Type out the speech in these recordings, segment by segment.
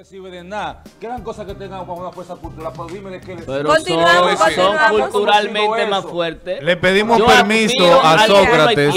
le sirve de nada. Que eran cosas que tengan una fuerza cultural, pero dime de qué le Pero Continuamos, son, son continuamos. culturalmente Eso. más fuertes. Le pedimos Yo permiso a Sócrates.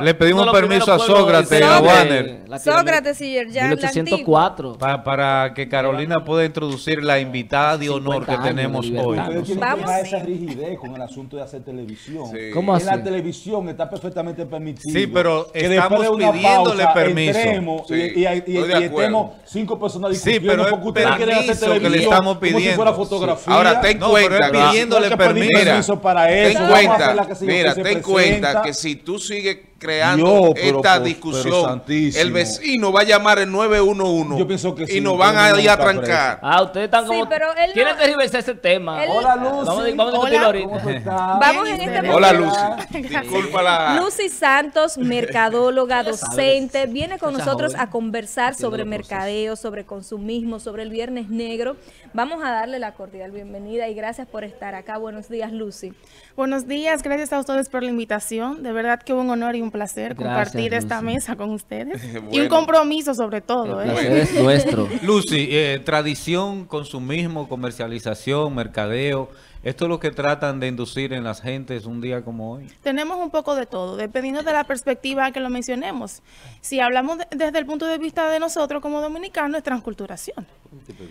Le pedimos permiso a Sócrates, a. Warner. Sócrates y Yerjan, la 1804. Pa- para que Carolina pueda introducir la invitada de honor 50 que tenemos hoy. Vamos. que dejar esa rigidez con el asunto de hacer televisión. Sí. ¿Cómo En la televisión está perfectamente permitido. Sí, pero estamos pidiéndole pausa permiso. Sí, y, y- estemos cinco personas Sí, discutiendo pero porque ustedes quieren hacer permiso que le televisión estamos como si pidiendo. fuera Sí. fotografía. Ahora, ten No, cuenta pidiéndole permiso. para ten eso. hacer cuenta, mira, ten cuenta que si tú sigues creando Dios, pero- esta pero- discusión, el vecino va a llamar el 911 Yo pienso que y sí, nos todo van a ir a trancar. Ah, ustedes están Sí, como... pero él no- Quieren tergiversar ese tema. Él- Hola, Lucy. Vamos, a- vamos a discutirlo Hola. ahorita. Vamos en este Hola momento. Lucy, disculpa la... Lucy Santos, mercadóloga, docente, viene con nosotros joven. a conversar sobre mercadeo, sobre consumismo, sobre el Viernes Negro. Vamos a darle la cordial bienvenida y gracias por estar acá. Buenos días, Lucy. Buenos días, gracias a ustedes por la invitación. De verdad que un honor y un placer Gracias, compartir esta mesa con ustedes. Y un compromiso sobre El todo. ¿eh? placer es nuestro. Lucy, eh, tradición, consumismo, comercialización, mercadeo. Esto es lo que tratan de inducir en las gentes un día como hoy. Tenemos un poco de todo, dependiendo de la perspectiva que lo mencionemos. Si hablamos de- desde el punto de vista de nosotros como dominicanos, es transculturación.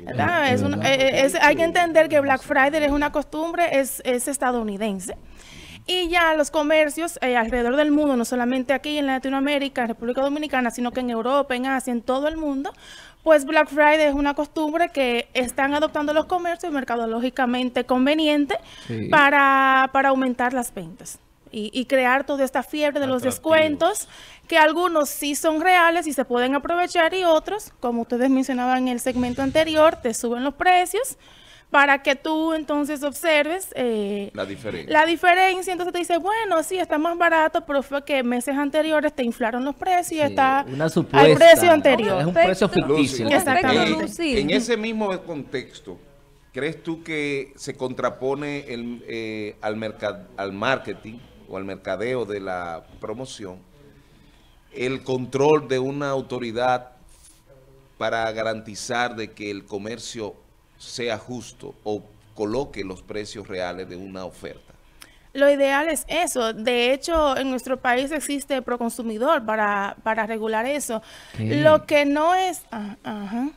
¿verdad? Es una- eh, es- hay que entender que Black Friday es una costumbre, es, es estadounidense. Y ya los comercios eh, alrededor del mundo, no solamente aquí en Latinoamérica, en República Dominicana, sino que en Europa, en Asia, en todo el mundo, pues Black Friday es una costumbre que están adoptando los comercios mercadológicamente conveniente Sí. para, para aumentar las ventas. Y, y crear toda esta fiebre de los descuentos, que algunos sí son reales y se pueden aprovechar y otros, como ustedes mencionaban en el segmento anterior, te suben los precios para que tú entonces observes eh, La diferencia. la diferencia. Entonces te dice, bueno, sí, está más barato, pero fue que meses anteriores te inflaron los precios y Sí, está una supuesta. al precio anterior. Es un precio ficticio. Exactamente. en- ese mismo contexto, ¿crees tú que se contrapone el, eh, al, al marketing o al mercadeo de la promoción el control de una autoridad para garantizar de que el comercio sea justo o coloque los precios reales de una oferta? Lo ideal es eso. De hecho, en nuestro país existe Proconsumidor para, para regular eso. ¿Qué? Lo que no es... ah, ajá.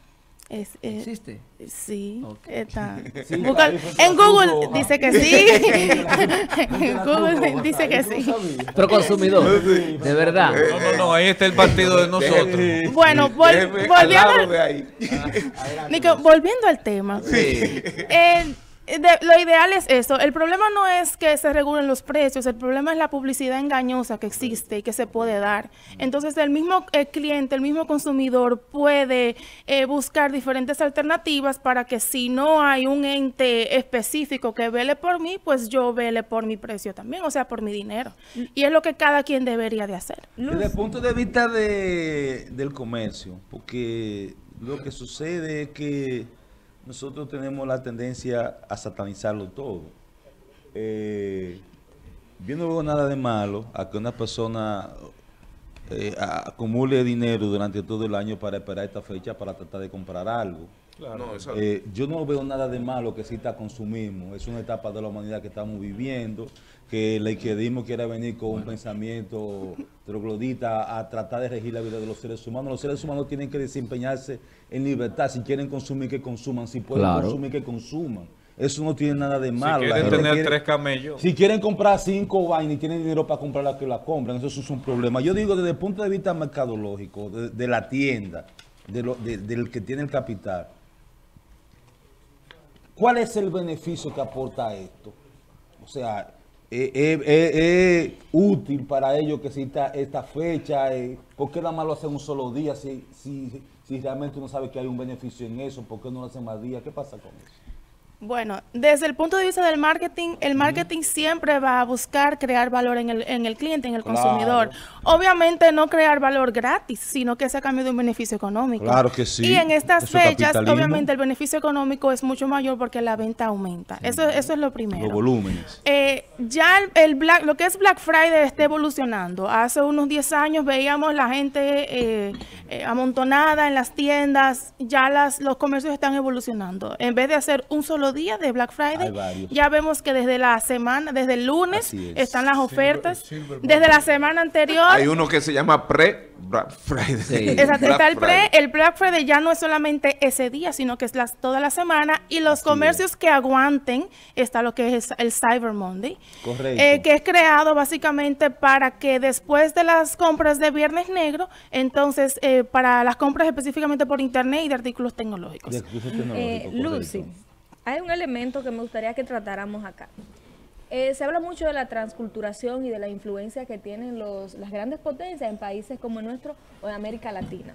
Es, eh, ¿Existe? Sí, está. Sí, en Google dice que sí. en Google dice que sí. Pero consumidor. De verdad. No, no, no, ahí está el partido de nosotros. Bueno, vol- volviendo, al- ahí. Nico, volviendo al tema. Eh, de- lo ideal es eso. El problema no es que se regulen los precios, el problema es la publicidad engañosa que existe y que se puede dar. Entonces, el mismo eh, cliente, el mismo consumidor puede eh, buscar diferentes alternativas para que si no hay un ente específico que vele por mí, pues yo vele por mi precio también, o sea, por mi dinero. Y es lo que cada quien debería de hacer. Desde el punto de vista de, del comercio, porque lo que sucede es que nosotros tenemos la tendencia a satanizarlo todo. Eh, yo no veo nada de malo a que una persona eh, acumule dinero durante todo el año para esperar esta fecha para tratar de comprar algo. No, Eh, yo no veo nada de malo que exista consumismo. Es una etapa de la humanidad que estamos viviendo, que el izquierdismo quiere venir con un pensamiento troglodita a tratar de regir la vida de los seres humanos. Los seres humanos tienen que desempeñarse en libertad. Si quieren consumir, que consuman. Si pueden Claro. consumir, que consuman. Eso no tiene nada de Si malo. La quieren tener quiere- tres camellos. si quieren comprar cinco vainas y tienen dinero para comprar la que la compran, eso es un problema. Yo digo desde el punto de vista mercadológico, de, de la tienda, de lo- de- del que tiene el capital, ¿cuál es el beneficio que aporta esto? O sea, eh, eh, eh, es útil para ellos que exista esta fecha. eh, ¿Por qué nada más lo hacen un solo día? Si, si, si realmente uno sabe que hay un beneficio en eso, ¿por qué no lo hacen más días? ¿Qué pasa con eso? Bueno, desde el punto de vista del marketing, el marketing siempre va a buscar crear valor en el, en el cliente, en el Claro. consumidor. Obviamente no crear valor gratis, sino que sea a cambio de un beneficio económico. Claro que sí. Y en estas Eso fechas, obviamente el beneficio económico es mucho mayor porque la venta aumenta. Eso, eso es lo primero. Los volúmenes. Ya el, el Black, lo que es Black Friday está evolucionando. Hace unos 10 años veíamos la gente eh, eh, amontonada en las tiendas. Ya las, los comercios están evolucionando. En vez de hacer un solo día de Black Friday, ya vemos que desde la semana, desde el lunes, es. están las ofertas. Silver Desde la semana anterior. Hay uno que se llama pre-Black Friday. Sí. Exacto, Black está el pre, Friday. el Black Friday ya no es solamente ese día, sino que es las, toda la semana y los comercios que aguanten está lo que es el Cyber Monday, Correcto. eh, que es creado básicamente para que después de las compras de Viernes Negro, entonces eh, para las compras específicamente por internet y de artículos tecnológicos. De Eh, Lucy, hay un elemento que me gustaría que tratáramos acá. Eh, se habla mucho de la transculturación y de la influencia que tienen los, las grandes potencias en países como el nuestro o en América Latina.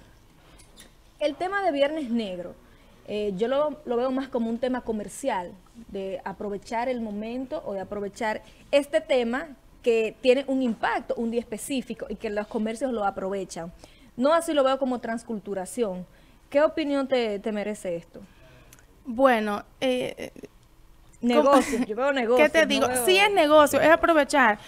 El tema de Viernes Negro, eh, yo lo, lo veo más como un tema comercial, de aprovechar el momento o de aprovechar este tema que tiene un impacto, un día específico y que los comercios lo aprovechan. No así lo veo como transculturación. ¿Qué opinión te, te merece esto? Bueno, eh, Negocio, yo veo negocio. ¿Qué te digo? Sí es negocio, es aprovechar.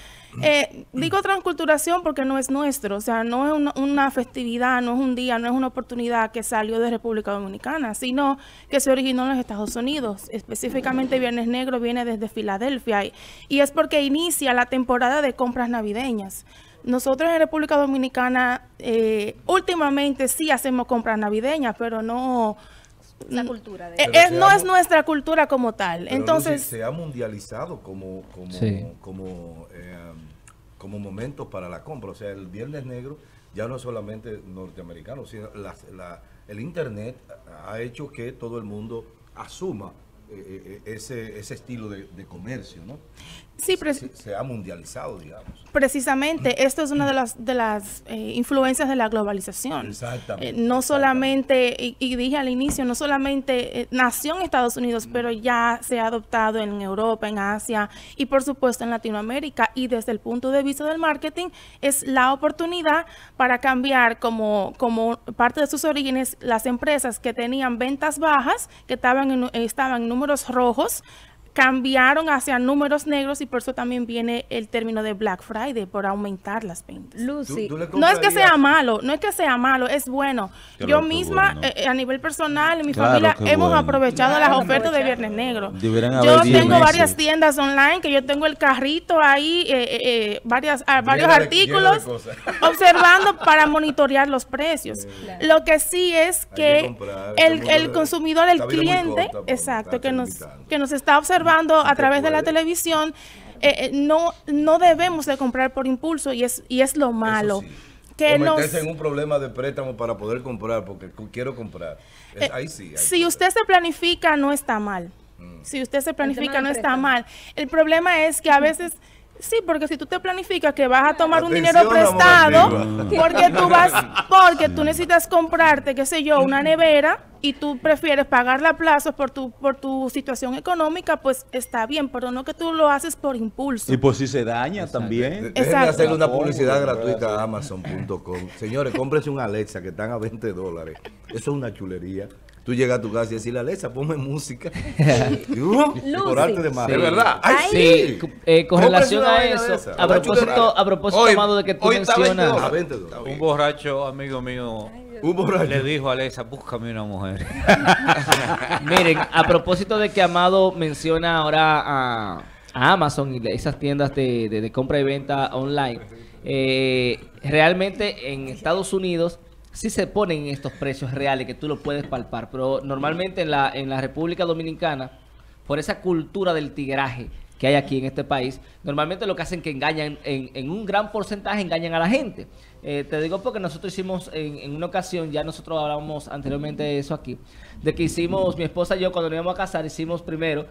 Eh, digo transculturación porque no es nuestro, o sea, no es una, una festividad, no es un día, no es una oportunidad que salió de República Dominicana, sino que se originó en los Estados Unidos. Específicamente Viernes Negro viene desde Filadelfia y, y es porque inicia la temporada de compras navideñas. Nosotros en República Dominicana eh, últimamente sí hacemos compras navideñas, pero no... La cultura de eh, es- no ha es nuestra cultura como tal. Pero, Entonces... Lucy, se ha mundializado como, como, Sí. como, eh, como momento para la compra. O sea, el Viernes Negro ya no es solamente norteamericano, sino la- el Internet ha hecho que todo el mundo asuma eh, eh, ese, ese estilo de, de comercio, ¿no? Sí, Se, se ha mundializado, digamos. precisamente esto es una de las de las eh, influencias de la globalización. Exactamente, Eh, no exactamente. solamente, y, y dije al inicio, no solamente eh, nació en Estados Unidos, pero ya se ha adoptado en Europa, en Asia y por supuesto en Latinoamérica. Y desde el punto de vista del marketing, es la oportunidad para cambiar como, como parte de sus orígenes las empresas que tenían ventas bajas, que estaban en, estaban en números rojos, cambiaron hacia números negros y por eso también viene el término de Black Friday, por aumentar las ventas. Lucy, ¿Tú- tú le No es que sea malo, no es que sea malo, es bueno. Claro, Yo misma, bueno. eh, a nivel personal, en mi Claro, familia, hemos bueno. aprovechado Claro, las ofertas de. Viernes Negro. Yo tengo meses. varias tiendas online que yo tengo el carrito ahí, eh, eh, eh, varias, ah, varios de- artículos, observando para monitorear los precios. Lo que sí es que que comprar, todo el, consumidor, el cliente, corta exacto, que nos, que nos está observando a te través de la televisión, eh, eh, no, no debemos de comprar por impulso y es, y es lo malo. Sí. Que o nos, meterse en un problema de préstamo para poder comprar, porque quiero comprar. Es- Eh, ahí sí. ahí si usted se planifica, no está mal. Mm. Si usted se planifica, no está mal. El problema es que a veces... Sí, porque si tú te planificas que vas a tomar un dinero prestado, porque tú vas, porque tú necesitas comprarte, qué sé yo, una nevera y tú prefieres pagar a plazos por tu, por tu situación económica, pues está bien, pero no que tú lo haces por impulso. Y por si se daña también. De- Déjenme Exacto. hacerle una publicidad gratuita a Amazon.com. Señores, cómprense un Alexa que están a 20 dólares. Eso es una chulería. Tú llegas a tu casa y decirle, Alexa, ponme música. Uh, por arte de magia. ¿De verdad? Ay, Sí, cu- eh, con relación a eso, a propósito, a propósito, Hoy- Amado, de que tú hoy está 20 mencionas, A dólares. 20 dólares. Un borracho amigo mío Un borracho. le dijo a Alexa, búscame una mujer. Miren, a propósito de que Amado menciona ahora a, a Amazon y esas tiendas de, de- de compra y venta online, eh, realmente en Estados Unidos sí se ponen estos precios reales que tú lo puedes palpar, pero normalmente en la, en la República Dominicana, por esa cultura del tigraje que hay aquí en este país, normalmente lo que hacen que engañan, en, en un gran porcentaje engañan a la gente. Eh, te digo porque nosotros hicimos en, en una ocasión, ya nosotros hablábamos anteriormente de eso aquí, de que hicimos, mi esposa y yo cuando nos íbamos a casar, hicimos primero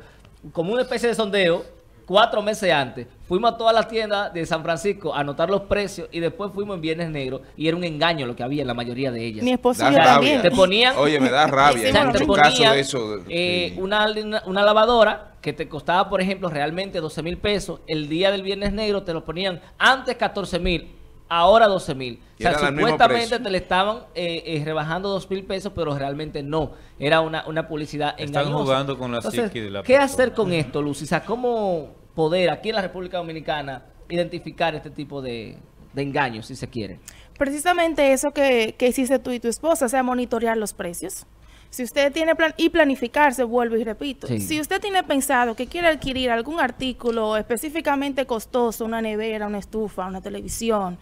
como una especie de sondeo cuatro meses antes. Fuimos a todas las tiendas de San Francisco a anotar los precios y después fuimos en Viernes Negro y era un engaño lo que había en la mayoría de ellas. Mi esposo Da y yo rabia. también. Te ponían... Oye, me da rabia. O sea, te ponían de eso. eh, sí. una- una lavadora que te costaba, por ejemplo, realmente 12 mil pesos. El día del Viernes Negro te lo ponían antes 14 mil, ahora 12 mil. O sea, supuestamente te le estaban eh, eh, rebajando 2 mil pesos, pero realmente no. Era una, una publicidad Están engañosa. jugando con la Entonces, psique de la ¿Qué persona. hacer con esto, Lucy? O sea, ¿cómo poder aquí en la República Dominicana identificar este tipo de, de engaños, si se quiere? Precisamente eso que, que hiciste tú y tu esposa, o sea, monitorear los precios. Si usted tiene plan y planificarse, vuelvo y repito. Sí. Si usted tiene pensado que quiere adquirir algún artículo específicamente costoso, una nevera, una estufa, una televisión,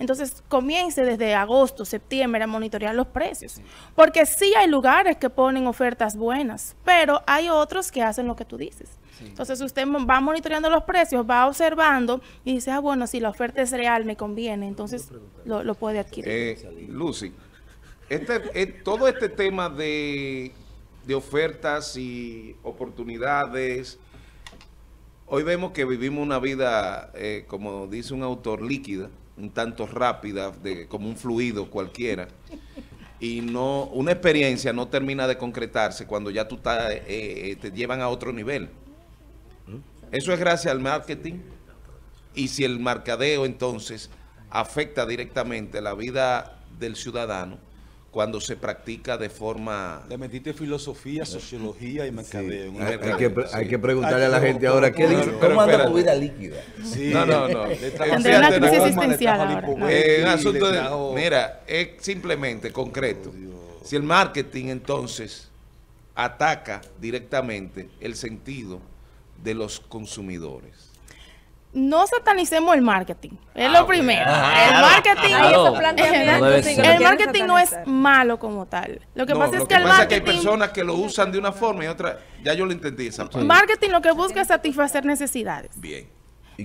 entonces comience desde agosto, septiembre a monitorear los precios. Porque sí hay lugares que ponen ofertas buenas, pero hay otros que hacen lo que tú dices. Entonces usted va monitoreando los precios, va observando y dice, ah, bueno, si la oferta es real, me conviene, entonces lo, lo puede adquirir. Eh, Lucy, este, eh, todo este tema de, de ofertas y oportunidades, hoy vemos que vivimos una vida, eh, como dice un autor, líquida, un tanto rápida, de, como un fluido cualquiera, y no una experiencia no termina de concretarse cuando ya tú estás, eh, te llevan a otro nivel. Eso es gracias al marketing. Y si el mercadeo entonces afecta directamente la vida del ciudadano cuando se practica de forma... Le metiste filosofía, sociología y mercadeo. Hay, que, hay que preguntarle a la gente ahora, ¿qué pero ¿Cómo anda tu vida líquida? Sí. No, no, no. Ante una crisis existencial ahora. Eh, asunto de, mira, es simplemente concreto. Si el marketing entonces ataca directamente el sentido de los consumidores. No satanicemos el marketing, es Ah, lo bueno. primero. Ah, el marketing, Claro. el marketing no es malo como tal. Lo que No, pasa es que el pasa es que hay marketing, personas que lo usan de una forma y otra... Ya yo lo entendí esa parte. marketing lo que busca es satisfacer necesidades. Bien.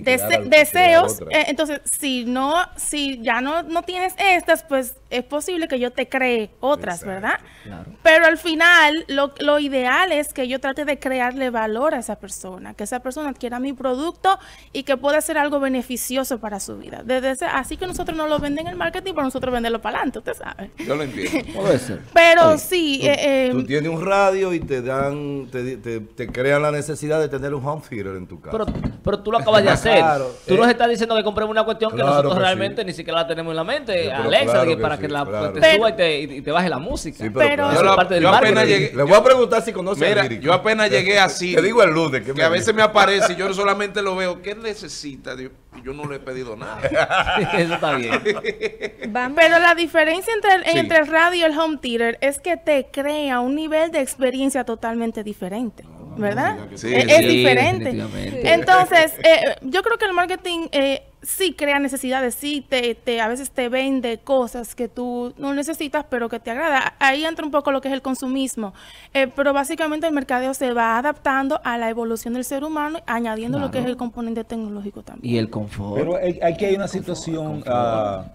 Dese- deseos, eh, entonces si no, si ya no, no tienes estas, pues es posible que yo te cree otras, ¿verdad? Claro. Pero al final, lo, lo ideal es que yo trate de crearle valor a esa persona, que esa persona adquiera mi producto y que pueda hacer algo beneficioso para su vida. Desde ese- así que nosotros no lo venden en el marketing, pero nosotros venderlo para adelante, usted sabe. Yo lo entiendo. Puede ser. Pero sí, Tú, eh, eh, tú tienes un radio y te dan, te, te crean la necesidad de tener un home theater en tu casa. Pero, pero tú lo acabas de hacer. Claro, tú eh. nos estás diciendo que compremos una cuestión que nosotros que realmente sí. ni siquiera la tenemos en la mente. Sí, Alexa, claro que que para sí, que la claro. te Pero- suba y te, y te baje la música. Sí, Pero- Yo es la- parte del yo marketing. apenas llegué- Le voy a preguntar si conoce Mira, a yo apenas llegué así. Te digo el lunes. que a veces me aparece y yo solamente lo veo. ¿Qué necesita? Dios? Y yo no le he pedido nada. Eso está bien. Pero la diferencia entre el, Sí. entre el radio y el home theater es que te crea un nivel de experiencia totalmente diferente, ¿verdad? Sí, es, sí. es Sí, diferente. Entonces, eh, yo creo que el marketing eh, sí crea necesidades, sí te, te a veces te vende cosas que tú no necesitas, pero que te agrada. Ahí entra un poco lo que es el consumismo. Eh, pero básicamente el mercadeo se va adaptando a la evolución del ser humano, añadiendo lo que es el componente tecnológico también. Y el confort. Pero hay- aquí hay una situación ah,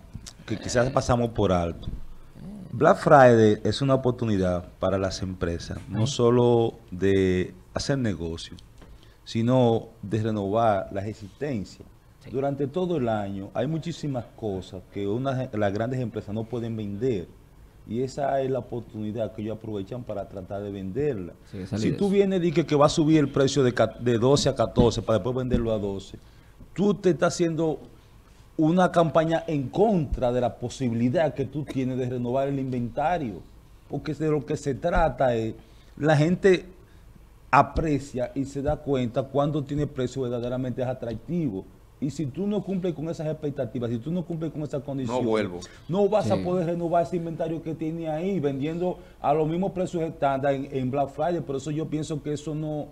que quizás pasamos por alto. Black Friday es una oportunidad para las empresas, no solo de hacer negocio, sino de renovar las existencias. Durante todo el año hay muchísimas cosas que una- las grandes empresas no pueden vender. Y esa es la oportunidad que ellos aprovechan para tratar de venderla. Sí, si tú vienes y que, que va a subir el precio de, de 12 a 14 para después venderlo a 12, tú te estás haciendo una campaña en contra de la posibilidad que tú tienes de renovar el inventario. Porque de lo que se trata es, la gente aprecia y se da cuenta cuando tiene precio verdaderamente es atractivo. Y si tú no cumples con esas expectativas, si tú no cumples con esas condiciones, vuelvo. no vas a poder renovar ese inventario que tiene ahí, vendiendo a los mismos precios estándar en, en Black Friday. Por eso yo pienso que eso no,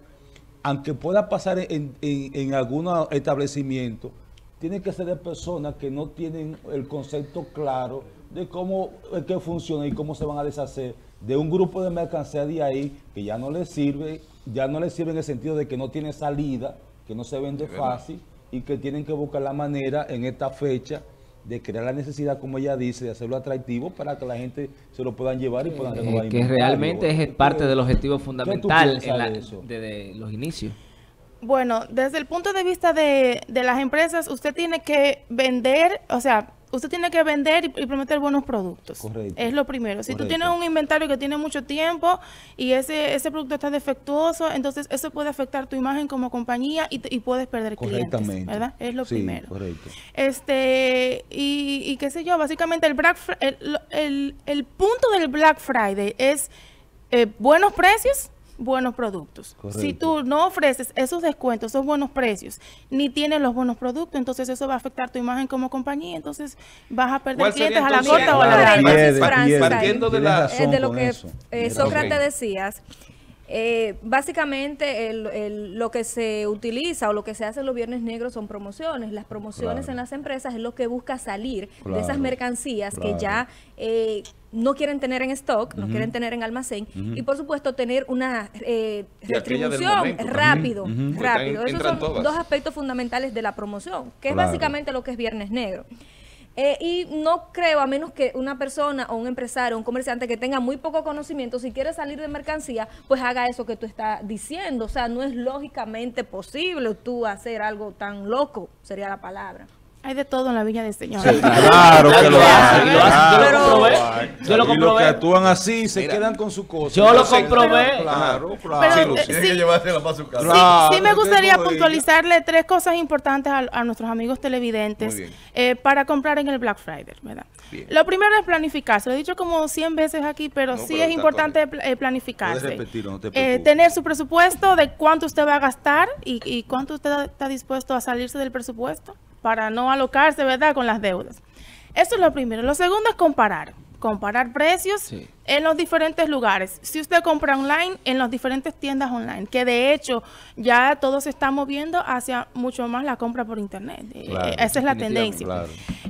aunque pueda pasar en, en, en algunos establecimientos, tiene que ser de personas que no tienen el concepto claro de cómo es que funciona y cómo se van a deshacer de un grupo de mercancía de ahí que ya no les sirve, ya no les sirve en el sentido de que no tiene salida, que no se vende fácil y que tienen que buscar la manera en esta fecha de crear la necesidad, como ella dice, de hacerlo atractivo para que la gente se lo puedan llevar y puedan renovar Eh, que realmente es ¿Qué- parte del objetivo fundamental en la- de los inicios. Bueno, desde el punto de vista de, de las empresas, usted tiene que vender, o sea, usted tiene que vender y, y prometer buenos productos. Correcto. Es lo primero. Si tú Correcto. tienes un inventario que tiene mucho tiempo y ese, ese producto está defectuoso, entonces eso puede afectar tu imagen como compañía y, y puedes perder clientes, Correctamente. ¿verdad? Es lo Sí, primero. correcto. Este, y, y qué sé yo, básicamente el, Black el- el punto del Black Friday es eh, buenos precios, buenos productos. Si tú no ofreces esos descuentos, esos buenos precios, ni tienes los buenos productos, entonces eso va a afectar tu imagen como compañía, entonces vas a perder ¿Cuál sería clientes a la corta o a la larga. Partiendo de la- lo que eh, Sócrates decías, eh, básicamente el- el- lo que se utiliza o lo que se hace en los viernes negros son promociones. Las promociones Claro. en las empresas es lo que busca salir de esas Claro, mercancías que ya eh, no quieren tener en stock, no quieren tener en almacén y por supuesto tener una eh, retribución momento rápido, rápido. Esos son todas. dos aspectos fundamentales de la promoción, que es básicamente lo que es viernes negro. Eh, y no creo, a menos que una persona o un empresario, un comerciante que tenga muy poco conocimiento, si quiere salir de mercancía, pues haga eso que tú estás diciendo. O sea, no es lógicamente posible tú hacer algo tan loco, sería la palabra. Hay de todo en la viña del Señor. Claro que lo hacen. Yo lo comprobé. Yo lo Y los que actúan así se Mira. quedan con su cosa. Yo lo comprobé. Claro, claro. Pero, Sí, eh, sí, que llevársela para su casa. Sí, Claro, sí me gustaría puntualizarle tres cosas importantes a, a nuestros amigos televidentes eh, para comprar en el Black Friday, ¿verdad? Bien. Lo primero es planificarse. Lo he dicho como 100 veces aquí, pero No, sí pero es importante pl- eh, planificarse. Repetirlo, no te Eh, preocupes. tener su presupuesto de cuánto usted va a gastar y, y cuánto usted está dispuesto a salirse del presupuesto para no alocarse, ¿verdad?, con las deudas. Eso es lo primero. Lo segundo es comparar. Comparar precios Sí. en los diferentes lugares. Si usted compra online, en las diferentes tiendas online, que de hecho ya todo se está moviendo hacia mucho más la compra por internet. Eh, Claro, esa es la tendencia. claro.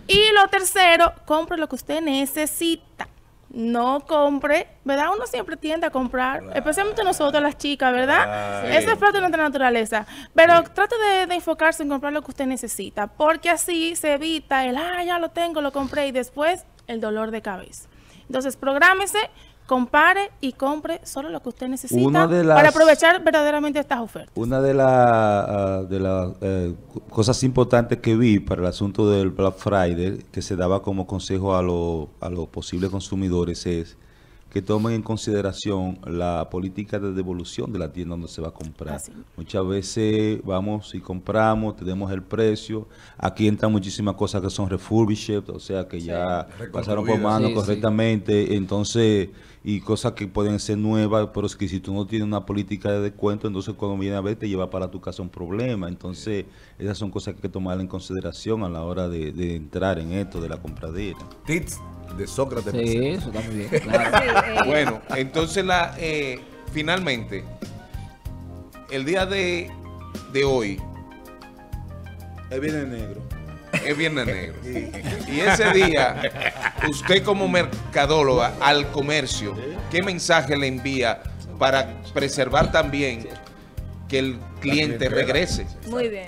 Y lo tercero, compre lo que usted necesita. No compre, ¿verdad? Uno siempre tiende a comprar, especialmente nosotros las chicas, ¿verdad? Eso es parte de nuestra naturaleza. Pero trate de, de enfocarse en comprar lo que usted necesita, porque así se evita el, ah, ya lo tengo, lo compré, y después el dolor de cabeza. Entonces, prográmese, compare y compre solo lo que usted necesita las- para aprovechar verdaderamente estas ofertas. Una de las de las eh, co- cosas importantes que vi para el asunto del Black Friday, que se daba como consejo a, los a los posibles consumidores, es que tomen en consideración la política de devolución de la tienda donde se va a comprar. Así. Muchas veces vamos y compramos, tenemos el precio. Aquí entran muchísimas cosas que son refurbished, o sea que ya pasaron por mano Sí, sí. correctamente. Entonces, y cosas que pueden ser nuevas, pero es que si tú no tienes una política de descuento, entonces cuando viene a ver te lleva para tu casa un problema. Entonces, esas son cosas que hay que tomar en consideración a la hora de, de entrar en esto de la compradera. Tips de Sócrates. Sí, presenta. eso está muy bien. Claro. Sí, eh, Bueno, entonces la eh, finalmente, el día de, de hoy Ahí viene el negro. Es Viernes Negro. Y ese día, usted como mercadóloga al comercio, ¿qué mensaje le envía para preservar también que el cliente regrese? muy bien.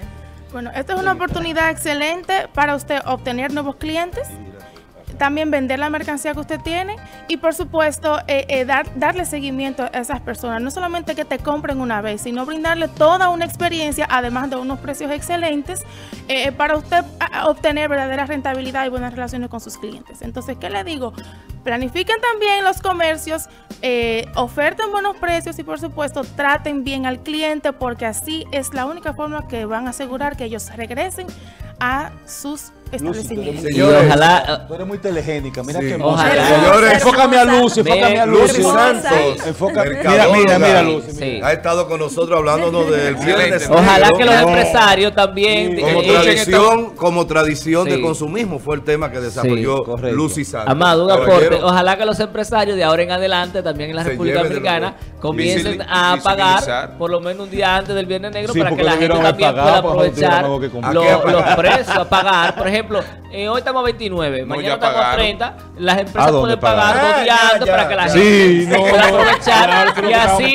Bueno, esta es una oportunidad excelente para usted obtener nuevos clientes, también vender la mercancía que usted tiene y por supuesto eh, eh, dar, darle seguimiento a esas personas. No solamente que te compren una vez, sino brindarle toda una experiencia, además de unos precios excelentes, eh, para usted obtener verdadera rentabilidad y buenas relaciones con sus clientes. Entonces, ¿qué le digo? Planifiquen también los comercios, oferten buenos precios y por supuesto traten bien al cliente porque así es la única forma que van a asegurar que ellos regresen a sus establecimientos. Lucy, Y Señores. ojalá, Tú eres muy telegénica, mira Sí. qué hermosa. Ojalá. Señores, enfócame a Lucy, enfócame a. Lucy. Santos, Enfoca- mira, mira, mira, Lucy. Sí. ha estado con nosotros hablándonos del viernes. ojalá que los empresarios también Sí. Como eh, tradición, como tradición Sí. de consumismo fue el tema que desarrolló. Lucy Santos. Amado, un aporte. Ojalá que los empresarios de ahora en adelante, también en la República nuevo. comiencen a pagar por lo menos un día antes del Viernes Negro Sí, para que la gente también pueda tuvieron aprovechar que comprar. lo- ¿A qué los precios a pagar. Por ejemplo, eh, hoy estamos a 29, No, mañana estamos a pagaron. 30. Las ¿A empresas pueden pagar pagaron? dos días antes para que la Sí, gente no, pueda aprovechar y así,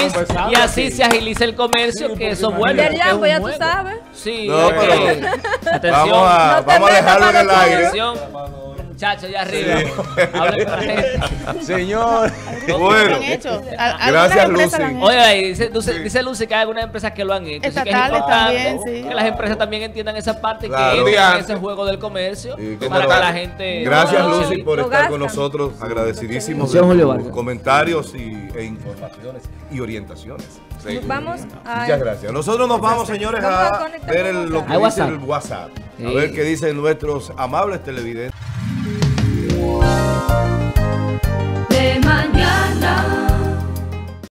y así sí. se agiliza el comercio, Sí, que eso vuelve. pues ya tú sabes. Sí, No, es pero que- atención. Vamos a, No te vamos a metas dejarlo en el aire. Atención. Muchachos, allá arriba. Hablen con la gente. Señor. Lo Bueno, han hecho. Gracias, Lucy. Oye, ahí dice, dice, dice Lucy que hay algunas empresas que lo han hecho. así que es importante también, sí. Que las empresas también entiendan esa parte Claro. que entren en ese juego del comercio para que la gente... Gracias No, Lucy por estar con nosotros, agradecidísimos de tus comentarios y, e informaciones y orientaciones. Sí. Vamos a... Muchas gracias. Nosotros nos vamos, señores, a ver el- lo que dice WhatsApp. el WhatsApp. A ver qué dicen nuestros amables televidentes. 嗯。